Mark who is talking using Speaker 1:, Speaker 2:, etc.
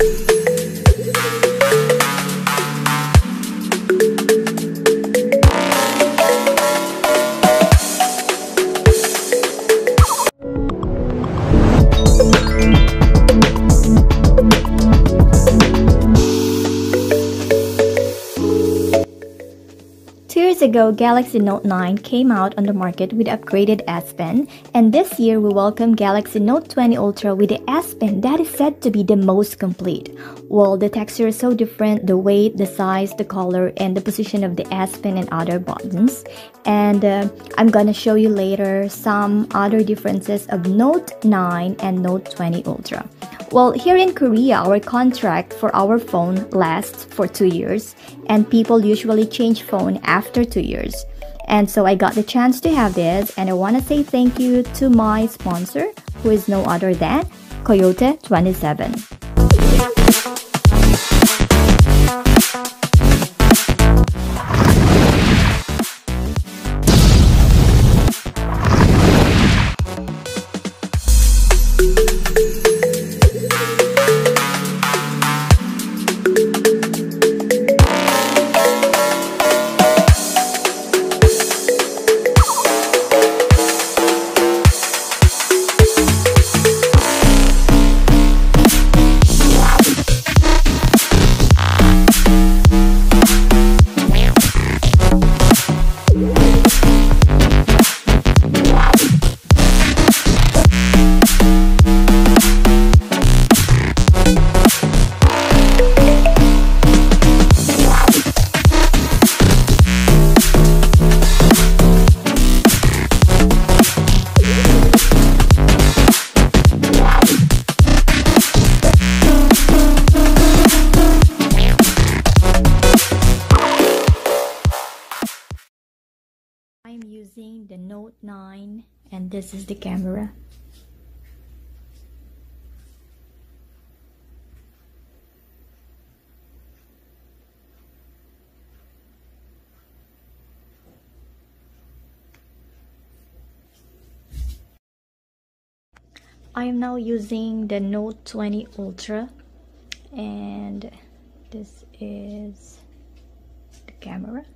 Speaker 1: thank you years ago, Galaxy Note 9 came out on the market with upgraded S Pen, and this year we welcome Galaxy Note 20 Ultra with the S Pen that is said to be the most complete. Well, the texture is so different, the weight, the size, the color, and the position of the S Pen and other buttons. And uh, I'm gonna show you later some other differences of Note 9 and Note 20 Ultra. Well, here in Korea, our contract for our phone lasts for two years, and people usually change phone after two years. And so I got the chance to have this, and I want to say thank you to my sponsor, who is no other than Coyote 27. I'm using the Note 9 and this is the camera. I am now using the Note 20 Ultra and this is the camera